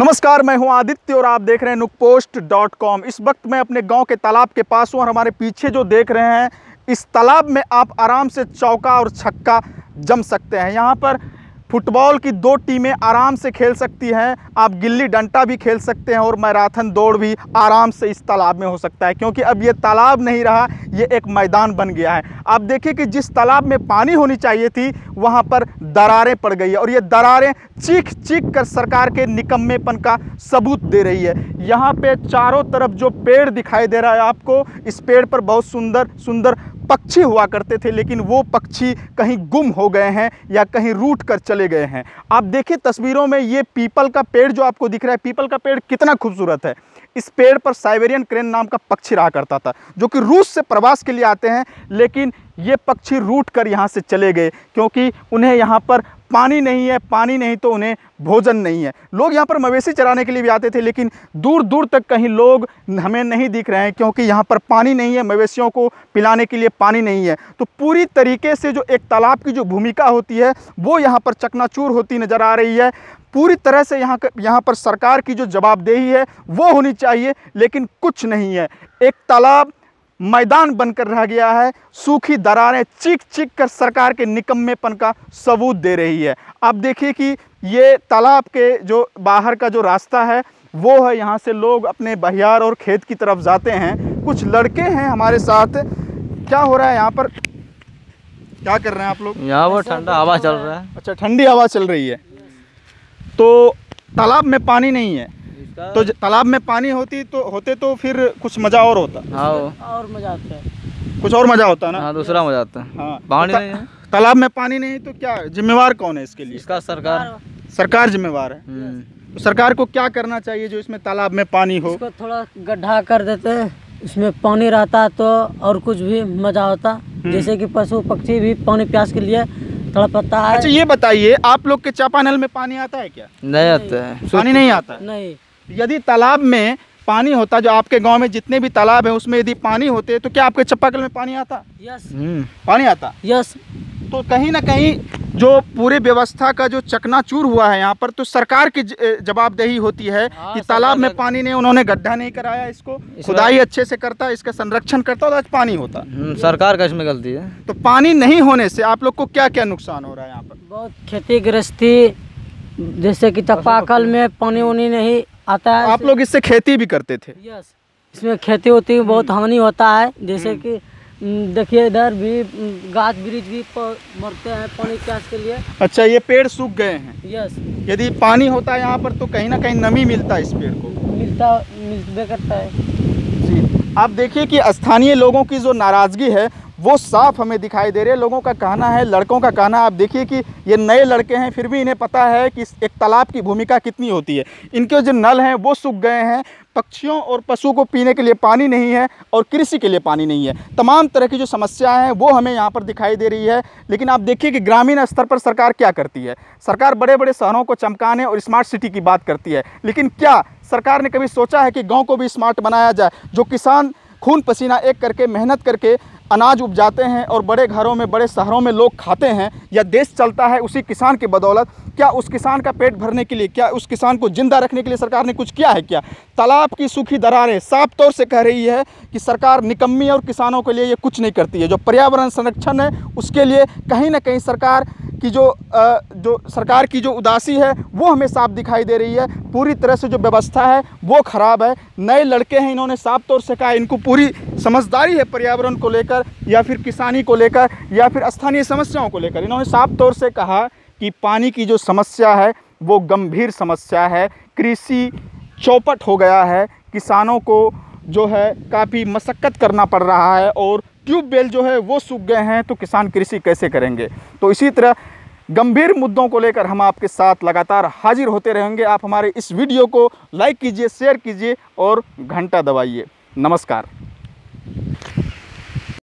नमस्कार, मैं हूँ आदित्य और आप देख रहे हैं नुकपोस्ट डॉट कॉम। इस वक्त मैं अपने गाँव के तालाब के पास हूँ और हमारे पीछे जो देख रहे हैं, इस तालाब में आप आराम से चौका और छक्का जम सकते हैं। यहाँ पर फुटबॉल की दो टीमें आराम से खेल सकती हैं। आप गिल्ली डंडा भी खेल सकते हैं और मैराथन दौड़ भी आराम से इस तालाब में हो सकता है, क्योंकि अब ये तालाब नहीं रहा, ये एक मैदान बन गया है। आप देखिए कि जिस तालाब में पानी होनी चाहिए थी, वहाँ पर दरारें पड़ गई है और ये दरारें चीख चीख कर सरकार के निकम्मेपन का सबूत दे रही है। यहाँ पे चारों तरफ़ जो पेड़ दिखाई दे रहा है आपको, इस पेड़ पर बहुत सुंदर सुंदर पक्षी हुआ करते थे, लेकिन वो पक्षी कहीं गुम हो गए हैं या कहीं रूट कर चले गए हैं। आप देखिए तस्वीरों में ये पीपल का पेड़ जो आपको दिख रहा है, पीपल का पेड़ कितना खूबसूरत है। इस पेड़ पर साइबेरियन क्रेन नाम का पक्षी रहा करता था, जो कि रूस से प्रवास के लिए आते हैं, लेकिन ये पक्षी रूट कर यहाँ से चले गए, क्योंकि उन्हें यहाँ पर पानी नहीं है, पानी नहीं तो उन्हें भोजन नहीं है। लोग यहाँ पर मवेशी चराने के लिए भी आते थे, लेकिन दूर दूर तक कहीं लोग हमें नहीं दिख रहे हैं, क्योंकि यहाँ पर पानी नहीं है, मवेशियों को पिलाने के लिए पानी नहीं है। तो पूरी तरीके से जो एक तालाब की जो भूमिका होती है, वो यहाँ पर चकनाचूर होती नज़र आ रही है। पूरी तरह से यहाँ यहाँ पर सरकार की जो जवाबदेही है, वो होनी चाहिए, लेकिन कुछ नहीं है। एक तालाब मैदान बनकर रह गया है। सूखी दरारें चिक चीख कर सरकार के निकम्मेपन का सबूत दे रही है। आप देखिए कि ये तालाब के जो बाहर का जो रास्ता है वो है यहाँ से लोग अपने बहियार और खेत की तरफ़ जाते हैं। कुछ लड़के हैं हमारे साथ। क्या हो रहा है यहाँ पर? क्या कर रहे हैं आप लोग? यहाँ पर ठंडा हवा चल रहा है। अच्छा ठंडी हवा चल रही है। तो तालाब में पानी नहीं है। तो तालाब में पानी होती तो होते तो फिर कुछ मज़ा और होता। हाँ। और मज़ा आता है। कुछ और मज़ा होता ना? हाँ दूसरा मज़ा आता है। हाँ। पानी तो नहीं है। तालाब में पानी नहीं तो क्या जिम्मेवार कौन है इसके लिए? इसका सरकार। सरकार जिम्मेवार है। हम्म, तो सरकार को क्या करना चाहिए जो इसमें तालाब में पानी हो? इसको थोड़ा गड्ढा कर देते हैं। इसमें पानी रहता तो और कुछ भी मज़ा होता। जैसे कि पशु पक्षी भी पानी प्यास के लिए तड़पता है। अच्छा ये बताइए आप लोग के चापानल में पानी आता है क्या? नहीं आता है। पानी नहीं आता है? नहीं। यदि तालाब में पानी होता जो आपके गाँव में जितने भी तालाब हैं उसमें यदि पानी होते तो क्या आपके चापाकल में पानी आता? यस। हम्म, पानी आता? यस। तो कहीं ना कहीं जो पूरे व्यवस्था का जो चकनाचूर हुआ है यहाँ पर तो सरकार की जवाबदेही होती है हाँ, कि तालाब में पानी नहीं उन्होंने गड्ढा नहीं कराया इसको खुदाई अच्छे से करता इसका संरक्षण करता और आज पानी होता। हम्म, सरकार का इसमें गलती है। तो पानी नहीं होने से आप लोग को क्या क्या नुकसान हो रहा है यहाँ पर? बहुत खेती गृहस्थी जैसे कि चपाकल में पानी उनी नहीं आता है। आप लोग इससे खेती भी करते थे? यस इसमें खेती होती है बहुत हानि होता है। जैसे कि न, देखिए इधर भी न, गाछ वृक्ष भी मरते हैं पानी प्यास के लिए। अच्छा ये पेड़ सूख गए हैं। यस यदि पानी होता है यहाँ पर तो कहीं ना कहीं नमी मिलता है इस पेड़ को। मिलता मिलते करता है। जी। आप देखिए कि स्थानीय लोगों की जो नाराज़गी है वो साफ़ हमें दिखाई दे रहे हैं। लोगों का कहना है, लड़कों का कहना आप देखिए कि ये नए लड़के हैं, फिर भी इन्हें पता है कि एक तालाब की भूमिका कितनी होती है। इनके जो नल हैं, वो सूख गए हैं। पक्षियों और पशु को पीने के लिए पानी नहीं है और कृषि के लिए पानी नहीं है। तमाम तरह की जो समस्याएँ हैं, वो हमें यहाँ पर दिखाई दे रही है। लेकिन आप देखिए कि ग्रामीण स्तर पर सरकार क्या करती है। सरकार बड़े बड़े शहरों को चमकाने और स्मार्ट सिटी की बात करती है। लेकिन क्या सरकार ने कभी सोचा है कि गाँव को भी स्मार्ट बनाया जाए, जो किसान खून पसीना एक करके, मेहनत करके अनाज उपजाते हैं और बड़े घरों में, बड़े शहरों में लोग खाते हैं, या देश चलता है उसी किसान की बदौलत, क्या उस किसान का पेट भरने के लिए, क्या उस किसान को ज़िंदा रखने के लिए सरकार ने कुछ किया है क्या? तालाब की सूखी दरारें साफ़ तौर से कह रही है कि सरकार निकम्मी और किसानों के लिए ये कुछ नहीं करती है। जो पर्यावरण संरक्षण है, उसके लिए कहीं ना कहीं सरकार की जो जो सरकार की जो उदासी है, वो हमें साफ़ दिखाई दे रही है। पूरी तरह से जो व्यवस्था है, वो ख़राब है। नए लड़के हैं, इन्होंने साफ़ तौर से कहा, इनको पूरी समझदारी है पर्यावरण को लेकर, या फिर किसानी को लेकर, या फिर स्थानीय समस्याओं को लेकर। इन्होंने साफ़ तौर से कहा कि पानी की जो समस्या है, वो गंभीर समस्या है। कृषि चौपट हो गया है। किसानों को जो है, काफ़ी मशक्क़त करना पड़ रहा है और ट्यूबवेल जो है वो सूख गए हैं तो किसान कृषि कैसे करेंगे? तो इसी तरह गंभीर मुद्दों को लेकर हम आपके साथ लगातार हाजिर होते रहेंगे। आप हमारे इस वीडियो को लाइक कीजिए, शेयर कीजिए और घंटा दबाइए। नमस्कार।